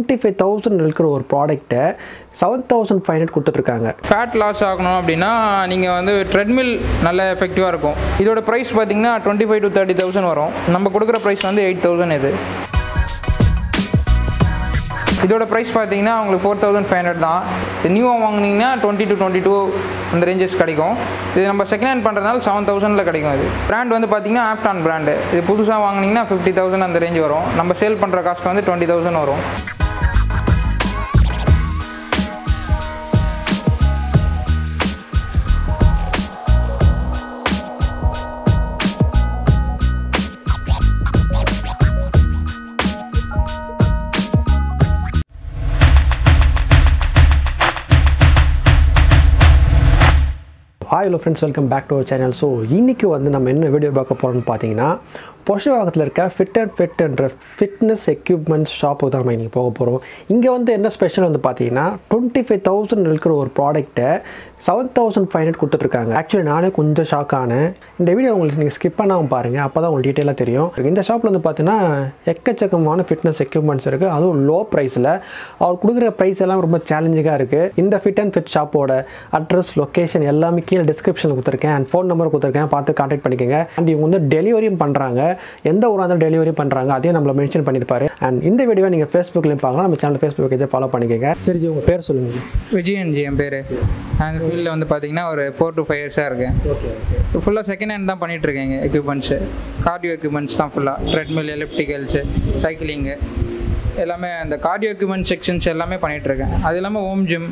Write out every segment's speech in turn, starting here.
Twenty five thousand இருக்கிற ஒரு ப்ராடக்ட்டை செவன் தௌசண்ட் ஃபைவ் ஹண்ட்ரட் கொடுத்துட்ருக்காங்க. ஃபேட் லாஸ் ஆகணும் அப்படின்னா நீங்கள் வந்து ட்ரெட்மில் நல்ல எஃபெக்டிவாக இருக்கும். இதோட ப்ரைஸ் பார்த்தீங்கன்னா twenty five to thirty thousand வரும். நம்ம கொடுக்குற ப்ரைஸ் வந்து எயிட் தௌசண்ட் இது. இதோட ப்ரைஸ் பார்த்தீங்கன்னா உங்களுக்கு ஃபோர் தௌசண்ட் ஃபைவ் ஹண்ட்ரட் தான். இது நியூவாக வாங்கினீங்கன்னா டுவெண்ட்டி டு டுவெண்ட்டி டூ அந்த ரேஞ்சஸ் கிடைக்கும். இது நம்ம செகண்ட் ஹேண்ட் பண்ணுறதுனால செவன் தௌசண்டில் கிடைக்கும் இது. பிராண்ட் வந்து பார்த்தீங்கன்னா ஆப்டான் பிராண்டு இது புதுசாக வாங்குனீங்கன்னா ஃபிஃப்டி தௌசண்ட் அந்த ரேஞ்ச் வரும். நம்ம சேல் பண்ணுற காஸ்ட் வந்து டுவெண்ட்டி தௌசண்ட் வரும். Hello friends welcome back to our channel so இன்றைக்கி வந்து நம்ம என்ன வீடியோ பார்க்க போகிறோம்னு பார்த்தீங்கன்னா பொஷவாகத்தில் இருக்க ஃபிட் அண்ட் ஃபிட் என்ற ஃபிட்னஸ் எக்யூப்மெண்ட்ஸ் ஷாப்புக்கு தான் நம்ம இன்றைக்கி போக போகிறோம் இங்கே வந்து என்ன ஸ்பெஷல் வந்து பார்த்தீங்கன்னா டுவெண்ட்டி ஃபைவ் தௌசண்ட் இருக்கிற ஒரு ப்ராடக்ட்டை செவன் தௌசண்ட் ஃபைவ் ஹண்ட்ரட் கொடுத்துட்ருக்காங்க. ஆக்சுவலி நானே கொஞ்சம் ஷாக் ஆனேன். இந்த வீடியோ உங்களுக்கு நீங்கள் ஸ்கிப் பண்ணாமல் பாருங்கள் அப்போ தான் உங்களுக்கு டீட்டெயிலாக தெரியும். இந்த ஷாப்பில் வந்து பார்த்தீங்கன்னா எக்கச்சக்கமான ஃபிட்னஸ் எக்யூப்மெண்ட்ஸ் இருக்குது அதுவும் லோ. ப்ரைஸில் அவர் கொடுக்குற ப்ரைஸ் எல்லாம் ரொம்ப சேலஞ்சிங்காக இருக்குது இந்த ஃபிட் அண்ட் ஃபிட் ஷாப்போட அட்ரஸ் லொக்கேஷன் எல்லாமே கீழே டிஸ்கிரிப்ஷனில் கொடுத்துருக்கேன். அண்ட் ஃபோன் நம்பர் கொடுத்துருக்கேன். பார்த்து கான்டாக்ட் பண்ணிக்கோங்க. அண்ட் இவங்க வந்து டெலிவரியும் பண்ணுறாங்க எந்த ஊராக இருந்தாலும் டெலிவரி பண்ணுறாங்க அதையும் நம்மள மென்ஷன் பண்ணியிருப்பாரு அண்ட் இந்த வீடியோ நீங்கள் ஃபேஸ்புக்லேயும் பார்க்கலாம். நம்ம சேனல் ஃபேஸ்புக் பேஜை ஃபாலோ பண்ணிக்கோங்க. சரி உங்கள் பேர் சொல்லுங்கள் விஜயன் ஜி என் பேர். நான் இந்த ஃபீல்டில் வந்து பார்த்தீங்கன்னா ஒரு ஃபோர் டு ஃபைவ் இயர்ஸாக இருக்கேன் ஃபுல்லாக செகண்ட் ஹேண்ட் தான் பண்ணிட்டு இருக்கேங்க எக்யூப்மெண்ட்ஸு கார்டியோ எக்யூப்மெண்ட்ஸ் தான் ஃபுல்லாக ட்ரெட்மில் எலிப்டிக்கல்ஸு சைக்கிளிங்கு எல்லாமே அந்த கார்டியோ எக்யூப்மெண்ட் செக்ஷன்ஸ் எல்லாமே பண்ணிட்டு இருக்கேன் அது இல்லாமல் ஹோம் ஜிம்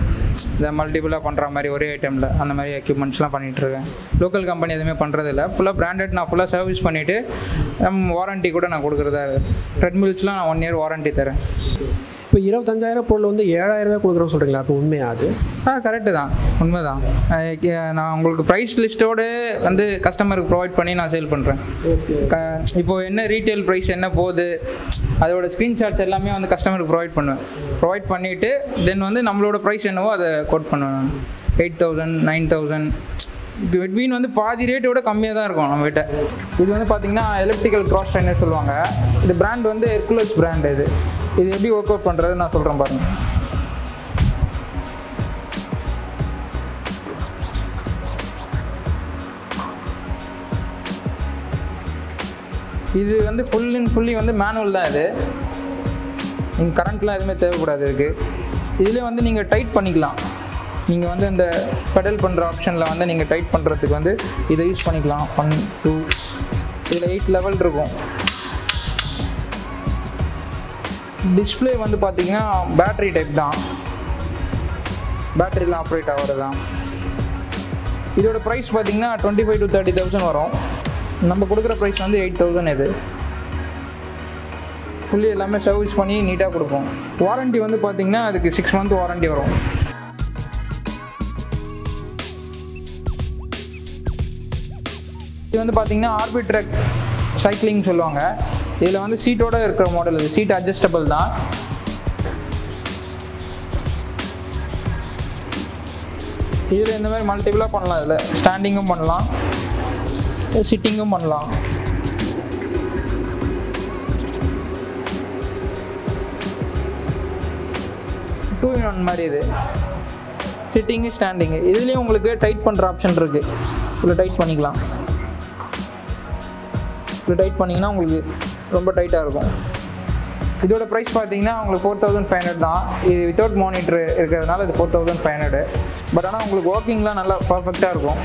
இந்த மல்டிபிளாக பண்ணுற மாதிரி ஒரே ஐட்டமில் அந்த மாதிரி எக்யூப்மெண்ட்ஸ்லாம் பண்ணிட்டு இருக்கேன் லோக்கல் கம்பெனி எதுவுமே பண்ணுறது இல்லை ஃபுல்லாக பிராண்டட் நான் ஃபுல்லாக சர்வீஸ் பண்ணிவிட்டு வாரண்ட்டி கூட நான் கொடுக்குறதா இருக்கு ட்ரெட்மில்ஸ்லாம் நான் ஒன் இயர் வாரண்ட்டி தரேன். இப்போ இருபத்தஞ்சாயிரம் பொருள் வந்து ஏழாயிரம் ரூபாய் கொடுக்குறோம் சொல்கிறீங்களா அப்போ அது? ஆ கரெக்டு தான். உண்மை தான் நான் உங்களுக்கு ப்ரைஸ் லிஸ்ட்டோடு வந்து கஸ்டமருக்கு ப்ரொவைட் பண்ணி நான் சேல் பண்ணுறேன் இப்போது என்ன ரீட்டைல் ப்ரைஸ் என்ன போகுது? அதோட ஸ்க்ரீன்ஷாட்ஸ் எல்லாமே வந்து கஸ்டமருக்கு ப்ரொவைட் பண்ணுவேன். ப்ரொவைட் பண்ணிவிட்டு தென் வந்து நம்மளோட ப்ரைஸ் என்னவோ அதை கோட் பண்ணுவேன். Eight thousand nine thousand between வந்து பாதி ரேட்டோட கம்மியாக தான் இருக்கும் நம்மகிட்ட. இது வந்து பார்த்தீங்கன்னா எலக்ட்ரிக்கல் கிராஸ் ட்ரைனர் சொல்லுவாங்க. இது பிராண்ட் வந்து எர்குலஸ் பிராண்ட் இது. இது எப்படி ஒர்க் அவுட் பண்ணுறது நான் சொல்கிறேன் பாருங்கள் இது வந்து ஃபுல் அண்ட் ஃபுல்லி வந்து மேனுவல் தான் இது. நீங்கள் கரண்ட்லாம் எதுவுமே தேவைப்படாது இருக்குது இதிலே வந்து நீங்கள் டைட் பண்ணிக்கலாம். நீங்கள் வந்து இந்த பெடல் பண்ணுற ஆப்ஷனில் வந்து நீங்கள் டைட் பண்ணுறதுக்கு வந்து இதை யூஸ் பண்ணிக்கலாம். ஒன் டூ இதில் எயிட் லெவல் இருக்கும். டிஸ்பிளே வந்து பார்த்தீங்கன்னா பேட்டரி டைப் தான். பேட்டரியில் ஆப்ரேட் ஆகிறது தான். இதோட ப்ரைஸ் பார்த்தீங்கன்னா twenty five to thirty thousand வரும். நம்ம கொடுக்குற ப்ரைஸ் வந்து எயிட் தௌசண்ட் இது. ஃபுல்லி எல்லாமே சர்வீஸ் பண்ணி நீட்டாக கொடுப்போம். வாரண்ட்டி வந்து பார்த்தீங்கன்னா அதுக்கு சிக்ஸ் மந்த் வாரண்ட்டி வரும். இது வந்து பார்த்தீங்கன்னா ஆர்பிட்ரக் சைக்கிளிங் சொல்லுவாங்க. இதில் வந்து சீட்டோட இருக்கிற மாடல் இது. சீட் அட்ஜஸ்டபிள் தான். இதில் இந்த மாதிரி மல்டிபிளாக பண்ணலாம். இதில் ஸ்டாண்டிங்கும் பண்ணலாம். சிட்டிங்கும் பண்ணலாம். டூ இன் ஒன் மாதிரி இது. சிட்டிங்கு ஸ்டாண்டிங்கு இதுலேயும் உங்களுக்கு டைட் பண்ணுற ஆப்ஷன் இருக்குது இதில் டைட் பண்ணிக்கலாம். இதில் டைட் பண்ணிங்கன்னா உங்களுக்கு ரொம்ப டைட்டாக இருக்கும். இதோட ப்ரைஸ் பார்த்தீங்கன்னா உங்களுக்கு ஃபோர் தௌசண்ட் ஃபைவ் ஹண்ட்ரட் தான். இது வித்தவுட் மானிட்டர் இருக்கிறதுனால இது four thousand five hundred but ஆனால் உங்களுக்கு ஒர்க்கிங்லாம் நல்லா பர்ஃபெக்டாக இருக்கும்.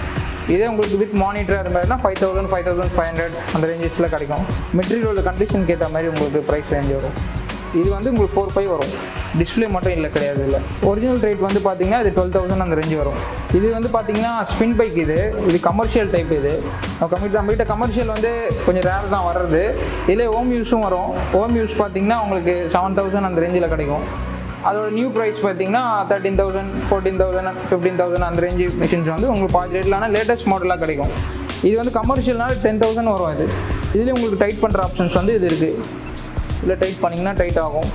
இதே உங்களுக்கு வித் மானிட்டர் அது மாதிரினா five thousand five thousand five hundred அந்த ரேஞ்சஸில் கிடைக்கும். மெட்டீரியலோட கண்டிஷனுக்கு ஏற்ற மாதிரி உங்களுக்கு ப்ரைஸ் ரேஞ்ச் வரும். இது வந்து உங்களுக்கு ஃபோர் ஃபைவ் வரும். டிஸ்பிளே மட்டும் இல்லை கிடையாது இல்லை ஒரிஜினல் ரேட் வந்து பார்த்தீங்கன்னா இது டுவெல் தௌசண்ட் அந்த ரேஞ்சு வரும். இது வந்து பார்த்தீங்கன்னா ஸ்பின் பைக் இது. இது கமர்ஷியல் டைப் இது. கம்மிட்டு நம்மகிட்ட கமர்ஷியல் வந்து கொஞ்சம் ரேர் தான் வர்றது. இதில் ஹோம் யூஸும் வரும். ஹோம் யூஸ் பார்த்தீங்கன்னா உங்களுக்கு செவன் தௌசண்ட் அந்த ரேஞ்சில் கிடைக்கும். அதோட நியூ ப்ரைஸ் பார்த்தீங்கன்னா thirteen thousand fourteen thousand fifteen thousand அந்த ரேஞ்சு மிஷின்ஸ் வந்து உங்களுக்கு பாதி ரேட்டில் ஆனால் லேட்டஸ்ட் மாடலாக கிடைக்கும். இது வந்து கமர்ஷியல்னால டென் தௌசண்ட் வரும் இது இதுலேயும் உங்களுக்கு டைட் பண்ணுற ஆப்ஷன்ஸ் வந்து இது இருக்குது இல்லை டைட் பண்ணிங்கன்னா டைட் ஆகும்.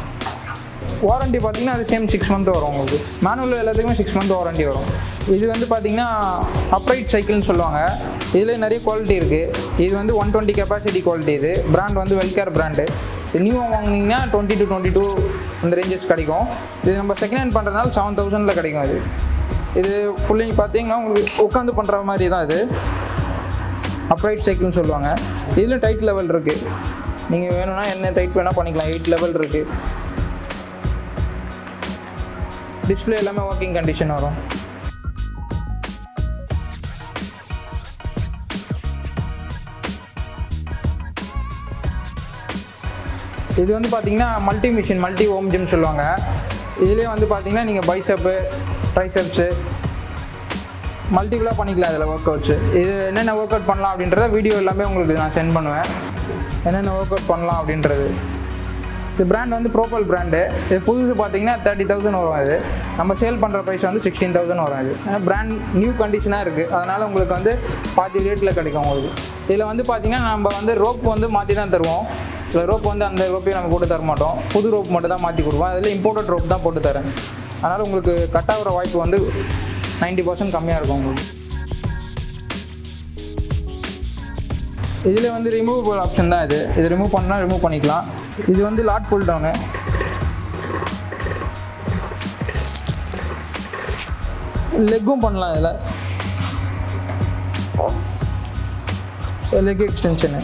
வாரண்ட்டி பார்த்தீங்கன்னா அது சேம் சிக்ஸ் மந்த் வரும் உங்களுக்கு. மேனுவல் எல்லாத்துக்குமே சிக்ஸ் மந்த் வாரண்ட்டி வரும். இது வந்து பார்த்தீங்கன்னா அப்ரைட் சைக்கிள்னு சொல்லுவாங்க. இதில் நிறைய குவாலிட்டி இருக்குது இது வந்து ஒன் டுவெண்ட்டி கெப்பாசிட்டி குவாலிட்டி இது. பிராண்ட் வந்து வெல்கேர் பிராண்டு இது நியூவாக வாங்கினீங்கன்னா டுவெண்ட்டி டு டுவெண்ட்டி டூ அந்த ரேஞ்சஸ் கிடைக்கும். இது நம்ம செகண்ட் ஹேண்ட் பண்ணுறதுனால செவன் தௌசண்டில் கிடைக்கும் இது. இது ஃபுல்லி பார்த்தீங்கன்னா உங்களுக்கு உட்காந்து பண்ணுற மாதிரி தான் இது அப்ரைட் சைக்கிள்னு சொல்லுவாங்க. இதில் டைட் லெவல் இருக்குது நீங்கள் வேணும்னா என்ன டைட் வேணால் பண்ணிக்கலாம். எயிட் லெவல் இருக்குது டிஸ்பிளே எல்லாமே ஒர்க்கிங் கண்டிஷன் வரும். இது வந்து பார்த்தீங்கன்னா multi machine multi home gym சொல்லுவாங்க. இதுலேயே வந்து பார்த்தீங்கன்னா நீங்கள் பைசப்பு ட்ரைசப்ஸு மல்டிபிளாக பண்ணிக்கலாம் இதில் ஒர்க் அவுட்ஸு இது என்னென்ன ஒர்க் அவுட் பண்ணலாம் அப்படின்றத வீடியோ எல்லாமே உங்களுக்கு நான் சென்ட் பண்ணுவேன். என்னென்ன ஒர்க் அவுட் பண்ணலாம் அப்படின்றது. இது பிராண்ட் வந்து ப்ரோபல் பிராண்டு இது புதுசு பார்த்தீங்கன்னா தேர்ட்டி தௌசண்ட் வரும் இது. நம்ம சேல் பண்ணுற ப்ரைஸ் வந்து சிக்ஸ்டீன் தௌசண்ட் வரும் இது. ஏன்னா பிராண்ட் நியூ கண்டிஷனாக இருக்குது அதனால் உங்களுக்கு வந்து பாதி ரேட்டில் கிடைக்கும் உங்களுக்கு. இதில் வந்து பார்த்தீங்கன்னா நம்ம வந்து ரோப் வந்து மாற்றி தான் தருவோம். இந்த ரோப் வந்து அந்த ரோப்பையும் நம்ம போட்டு தர மாட்டோம். புது ரோப் மட்டும் தான் மாற்றி கொடுப்போம். அதில் இம்போர்ட்டட் ரோப் தான் போட்டு தரேன். அதனால் உங்களுக்கு கட் ஆகிற வாய்ப்பு வந்து நைன்ட்டி பர்சன்ட் கம்மியாக இருக்கும் உங்களுக்கு. இதில் வந்து ரிமூவபிள் ஆப்ஷன் தான் இது. இது ரிமூவ் பண்ணால் ரிமூவ் பண்ணிக்கலாம். இது வந்து லாட் ஃபுல் டவுனு லெக்கும் பண்ணலாம் இதில். லெக் எக்ஸ்டென்ஷனு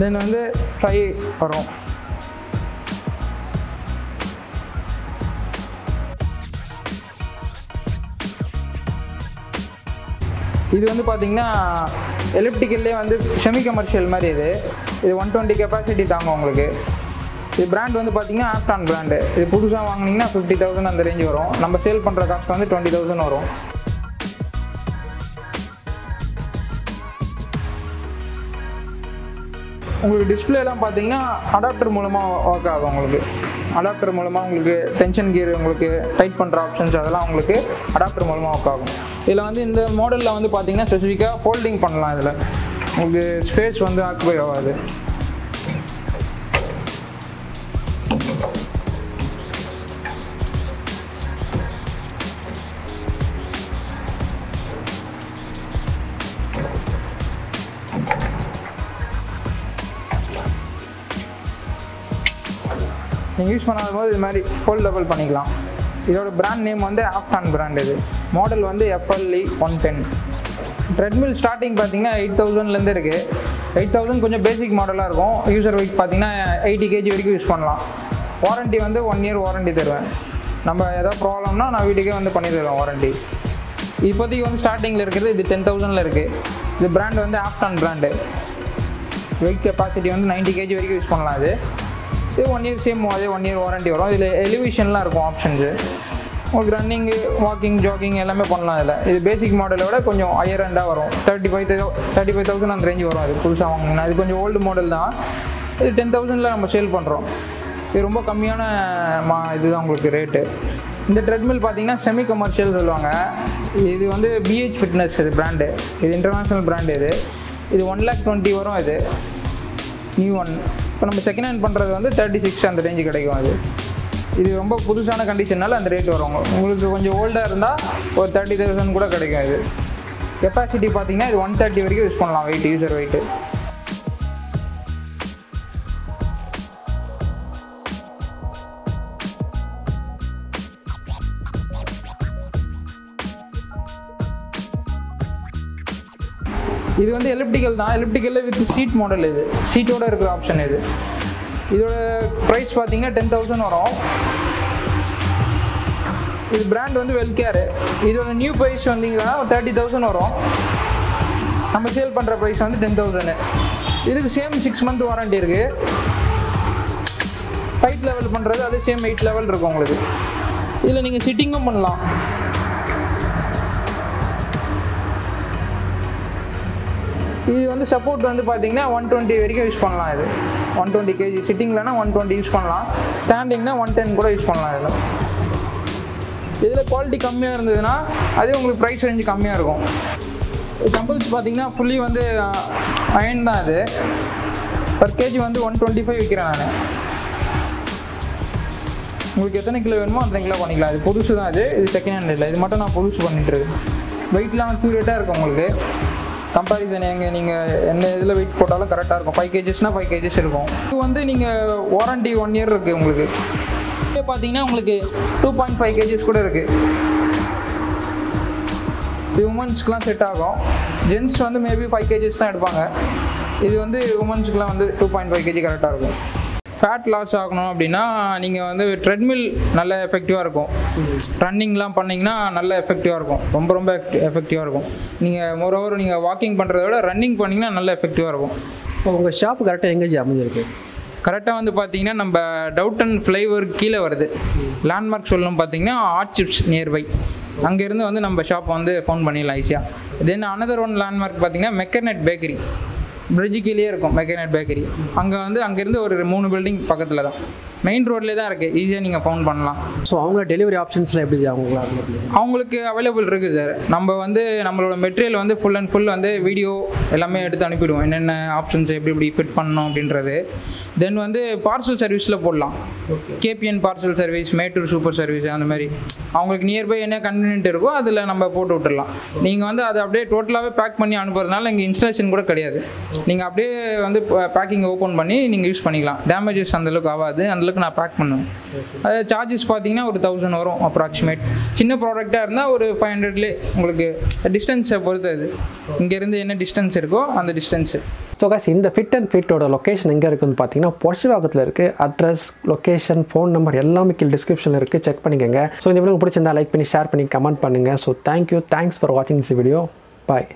தென் வந்து ஃப்ரை வரும். இது வந்து பார்த்தீங்கன்னா எலிப்டிக்கல்லே வந்து செமி கமர்ஷியல் மாதிரி இது. இது ஒன் டுவெண்ட்டி கெப்பாசிட்டி தாங்கும் உங்களுக்கு. இது பிராண்ட் வந்து பார்த்தீங்கன்னா ஆப்டான் பிராண்டு இது புதுசாக வாங்குனீங்கன்னா ஃபிஃப்டி தௌசண்ட் அந்த ரேஞ்ச் வரும். நம்ம சேல் பண்ணுற காஸ்ட் வந்து டுவெண்ட்டி தௌசண்ட் வரும். உங்களுக்கு டிஸ்பிளேலாம் பார்த்தீங்கன்னா அடாப்டர் மூலமாக ஒர்க் ஆகும் உங்களுக்கு. அடாப்டர் மூலமாக உங்களுக்கு டென்ஷன் கியர் உங்களுக்கு டைட் பண்ணுற ஆப்ஷன்ஸ் அதெல்லாம் உங்களுக்கு அடாப்டர் மூலமாக ஒர்க் ஆகும். இதில் வந்து இந்த மாடலில் வந்து பார்த்தீங்கன்னா ஸ்பெசிஃபிக்காக ஃபோல்டிங் பண்ணலாம் இதில். உங்களுக்கு ஸ்பேஸ் வந்து ஆக்குபை ஆகாது. நீங்கள் யூஸ் பண்ணாத போது இது மாதிரி ஃபுல் லெவல் பண்ணிக்கலாம். இதோட பிராண்ட் நேம் வந்து ஆஃப்கான் பிராண்ட் இது. மாடல் வந்து FLE one ten treadmill starting பார்த்தீங்கன்னா எயிட் தௌசண்ட்லேருந்து இருக்குது எயிட் தௌசண்ட் கொஞ்சம் பேசிக் மாடலாக இருக்கும். யூசர் வெயிட் பார்த்தீங்கன்னா எயிட்டி கேஜி வரைக்கும் யூஸ் பண்ணலாம். வாரண்ட்டி வந்து ஒன் இயர் வாரண்ட்டி தருவேன். நம்ம ஏதாவது ப்ராப்ளம்னா நான் வீட்டுக்கே வந்து பண்ணி தருவேன் வாரண்ட்டி இப்போதைக்கு வந்து ஸ்டார்டிங்கில் இருக்கிறது இது டென் தௌசண்டில் இருக்குது இது பிராண்ட் வந்து ஆஃப்டான் பிராண்டு வெயிட் கெப்பாசிட்டி வந்து 90 கேஜி வரைக்கும் யூஸ் பண்ணலாம் இது. இது ஒன் இயர் சேம் அதே ஒன் இயர் வாரண்டி வரும். இதில் எலிவேஷன்லாம் இருக்கும் ஆப்ஷன்ஸு உங்களுக்கு ரன்னிங்கு வாக்கிங் ஜாகிங் எல்லாமே பண்ணலாம் இதில். இது பேசிக் மாடலை விட கொஞ்சம் ஹையர் ரெண்டாக வரும். Thirty five thirty five thousand அந்த ரேஞ்ச் வரும் அது. புதுசாக வாங்கினா இது கொஞ்சம் ஓல்டு மாடல் தான். இது டென் தௌசண்டில் நம்ம சேல் பண்ணுறோம் இது ரொம்ப கம்மியான மா இதுதான் உங்களுக்கு ரேட்டு இந்த ட்ரெட்மில் பார்த்தீங்கன்னா செமி கமர்ஷியல் சொல்லுவாங்க. இது வந்து பிஹெச் ஃபிட்னஸ் இது பிராண்டு இது இன்டர்நேஷ்னல் பிராண்டு இது. இது ஒன் லேக் டுவெண்ட்டி வரும் இது. நியூ ஒன் இப்போ நம்ம செகண்ட் ஹேண்ட் பண்ணுறது வந்து தேர்ட்டி சிக்ஸ் அந்த ரேஞ்சு கிடைக்கும் அது. இது ரொம்ப புதுசான கண்டிஷனால அந்த ரேட் வரும். உங்களுக்கு. உங்களுக்கு கொஞ்சம் ஓல்டாக இருந்தால் ஒரு தேர்ட்டி தௌசண்ட் கூட கிடைக்கும் இது கெப்பாசிட்டி பார்த்தீங்கன்னா இது ஒன் தேர்ட்டி வரைக்கும் யூஸ் பண்ணலாம் வெயிட் யூசர் வெயிட்டு இது வந்து எலிப்டிக்கல் தான். எலிப்டிக்கலில் வித் சீட் மாடல் இது. சீட்டோட இருக்கிற ஆப்ஷன் இது. இதோட ப்ரைஸ் பார்த்தீங்கன்னா டென் தௌசண்ட் வரும். இது பிராண்ட் வந்து வெல்கேரு இதோட நியூ ப்ரைஸ் வந்தீங்கன்னா தேர்ட்டி தௌசண்ட் வரும். நம்ம சேல் பண்ணுற ப்ரைஸ் வந்து டென் தௌசண்ட் இதுக்கு சேம் சிக்ஸ் மந்த் வாரண்டி இருக்குது டைட் லெவல் பண்ணுறது அதே சேம் எயிட் லெவல் இருக்கும் உங்களுக்கு. இதில் நீங்கள் சிட்டிங்கும் பண்ணலாம். இது வந்து சப்போர்ட் வந்து பார்த்தீங்கன்னா ஒன் டுவெண்ட்டி வரைக்கும் யூஸ் பண்ணலாம் இது. ஒன் டுவெண்ட்டி கேஜி சிட்டிங்லனா ஒன் டுவெண்ட்டி யூஸ் பண்ணலாம். ஸ்டாண்டிங்னா ஒன் டென் கூட யூஸ் பண்ணலாம் இதில். இதில் குவாலிட்டி கம்மியாக இருந்ததுன்னா அதே உங்களுக்கு ப்ரைஸ் ரேஞ்சு கம்மியாக இருக்கும். கம்பல்ஸ் பார்த்தீங்கன்னா ஃபுல்லி வந்து அயன் தான் இது. பர் கேஜி வந்து ஒன் டுவெண்ட்டி ஃபைவ் விற்கிறேன் நான். உங்களுக்கு எத்தனை கிலோ வேணுமோ அத்தனை கிலோ பண்ணிக்கலாம். இது புதுசு தான் இது. இது செகண்ட் ஹேண்ட் இல்லை. இது மட்டும் நான் புதுசு பண்ணிட்டுருக்கேன். வெயிட்லாம் க்யூரேட்டாக இருக்கும் உங்களுக்கு. கம்பேரிசன் எங்கே நீங்கள் என்ன இதில் வெயிட் போட்டாலும் கரெக்டாக இருக்கும். ஃபைவ் கேஜஸ்னால் ஃபைவ் கேஜஸ் இருக்கும். இது வந்து நீங்கள் வாரண்டி ஒன் இயர் இருக்குது உங்களுக்கு. இதே பார்த்தீங்கன்னா உங்களுக்கு டூ பாயிண்ட் ஃபைவ் கேஜஸ் கூட இருக்குது இது உமன்ஸ்க்குலாம் செட் ஆகும். ஜென்ஸ் வந்து மேபி ஃபைவ் கேஜஸ் தான் எடுப்பாங்க. இது வந்து உமன்ஸ்க்குலாம் வந்து டூ பாயிண்ட் ஃபைவ் கேஜி கரெக்டாக இருக்கும். ஃபேட் லாஸ் ஆகணும் அப்படின்னா நீங்கள் வந்து ட்ரெட்மில் நல்ல எஃபெக்டிவாக இருக்கும். ரன்னிங்லாம் பண்ணிங்கன்னா நல்ல எஃபெக்டிவாக இருக்கும். ரொம்ப ரொம்ப எஃபெக்டிவாக இருக்கும். நீங்கள் மோரோவர் நீங்கள் வாக்கிங் பண்ணுறத விட ரன்னிங் பண்ணிங்கன்னா நல்ல எஃபெக்டிவாக இருக்கும். உங்கள் ஷாப் கரெக்டாக எங்கே ஜி அமைஞ்சிருக்கு? கரெக்டாக வந்து பார்த்தீங்கன்னா நம்ம டவுட் அண்ட் ஃப்ளைவர் கீழே வருது. லேண்ட்மார்க் சொல்லணும் பார்த்தீங்கன்னா ஆர்ட் சிப்ஸ் நியர்பை அங்கேருந்து வந்து நம்ம ஷாப் வந்து ஃபோன் பண்ணிடலாம் ஈஸியாக தென் அனதர் ஒன் லேண்ட்மார்க் பார்த்தீங்கன்னா மெக்கர்நெட் பேக்கரி பிரிட்ஜு கீழே இருக்கும் மெக்கர்நெட் பேக்கரி அங்கே வந்து அங்கேருந்து ஒரு மூணு பில்டிங் பக்கத்தில் தான். மெயின் ரோட்லேயே தான் இருக்குது ஈஸியாக நீங்கள் ஃபோன் பண்ணலாம். ஸோ அவங்கள டெலிவரி ஆப்ஷன்ஸ்லாம் எப்படி அவங்களா அவங்களுக்கு அவைலபிள் இருக்குது சார் நம்ம வந்து நம்மளோட மெட்டீரியல் வந்து ஃபுல் அண்ட் ஃபுல் வந்து வீடியோ எல்லாமே எடுத்து அனுப்பிடுவோம். என்னென்ன ஆப்ஷன்ஸ் எப்படி எப்படி ஃபிட் பண்ணணும் அப்படின்றது. தென் வந்து பார்சல் சர்வீஸில் போடலாம். KPN parcel service Mettur super service அந்த மாதிரி. அவங்களுக்கு நியர்பை என்ன கன்வீனியன்ட் இருக்கோ அதில் நம்ம போட்டு விட்டுடலாம் நீங்கள் வந்து அதை அப்படியே டோட்டலாகவே பேக் பண்ணி அனுப்புறதுனால இங்கே இன்ஸ்டாலேஷன் கூட கிடையாது. நீங்கள் அப்படியே வந்து பேக்கிங் ஓப்பன் பண்ணி நீங்கள் யூஸ் பண்ணிக்கலாம். டேமேஜஸ் அந்தளவுக்கு ஆகாது. அந்தளவுக்கு நான் பேக் பண்ணுவேன். அது சார்ஜஸ் பார்த்தீங்கன்னா ஒரு தௌசண்ட் வரும் அப்ராக்சிமேட் சின்ன ப்ராடக்டாக இருந்தால் ஒரு ஃபைவ் ஹண்ட்ரட்லேயே உங்களுக்கு டிஸ்டன்ஸை பொறுத்து அது. இங்கேருந்து என்ன டிஸ்டன்ஸ் இருக்கோ அந்த டிஸ்டன்ஸு ஸோ காஸ் இந்த ஃபிட் அண்ட் ஃபிட்டோட லொக்கேஷன் எங்கே இருக்குன்னு பார்த்தீங்கன்னா பொஷவாகத்தில் இருக்குது அட்ரஸ் லொக்கேஷன் ஃபோன் நம்பர் எல்லாமே கீழ் டிஸ்கிரிப்ஷனில் இருக்குது செக் பண்ணிக்கோங்க. ஸோ இந்த வீடியோ பிடிச்சிருந்தா லைக் பண்ணி ஷேர் பண்ணி கமெண்ட் பண்ணுங்கள் so thank you thanks for வாட்சிங் திஸ் வீடியோ பாய்